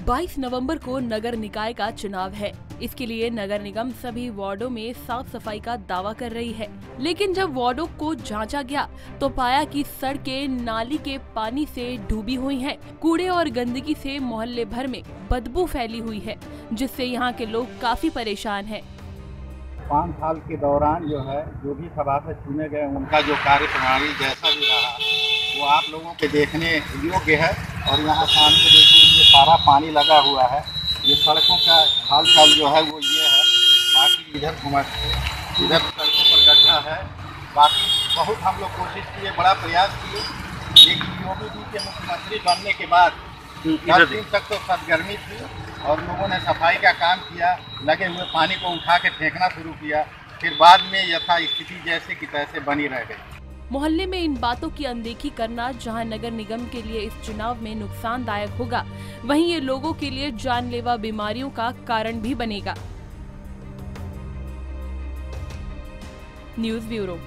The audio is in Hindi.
22 नवंबर को नगर निकाय का चुनाव है। इसके लिए नगर निगम सभी वार्डो में साफ़ सफ़ाई का दावा कर रही है। लेकिन जब वार्डो को जांचा गया तो पाया कि सड़कें नाली के पानी से डूबी हुई हैं, कूड़े और गंदगी से मोहल्ले भर में बदबू फैली हुई है जिससे यहाँ के लोग काफ़ी परेशान हैं। पाँच साल के दौरान जो है जो भी सभासद चुने गए उनका जो कार्य प्रणाली जैसा भी रहा आप लोगों के देखने योग्य है और यहाँ सामने देखिए ये सारा पानी लगा हुआ है। ये सड़कों का हाल चाल जो है वो ये है। बाकी इधर घुमा इधर सड़कों पर गड्ढा है। बाकी बहुत हम लोग कोशिश किए बड़ा प्रयास किए। लेकिन योगी जी के मुख्यमंत्री बनने के बाद दस दिन तक तो सरगर्मी थी और लोगों ने सफ़ाई का काम किया लगे हुए पानी को उठा के फेंकना शुरू किया। फिर बाद में यथा स्थिति जैसे कि तैसे बनी रह गई। मोहल्ले में इन बातों की अनदेखी करना जहाँ नगर निगम के लिए इस चुनाव में नुकसानदायक होगा, वहीं ये लोगों के लिए जानलेवा बीमारियों का कारण भी बनेगा। News bureau.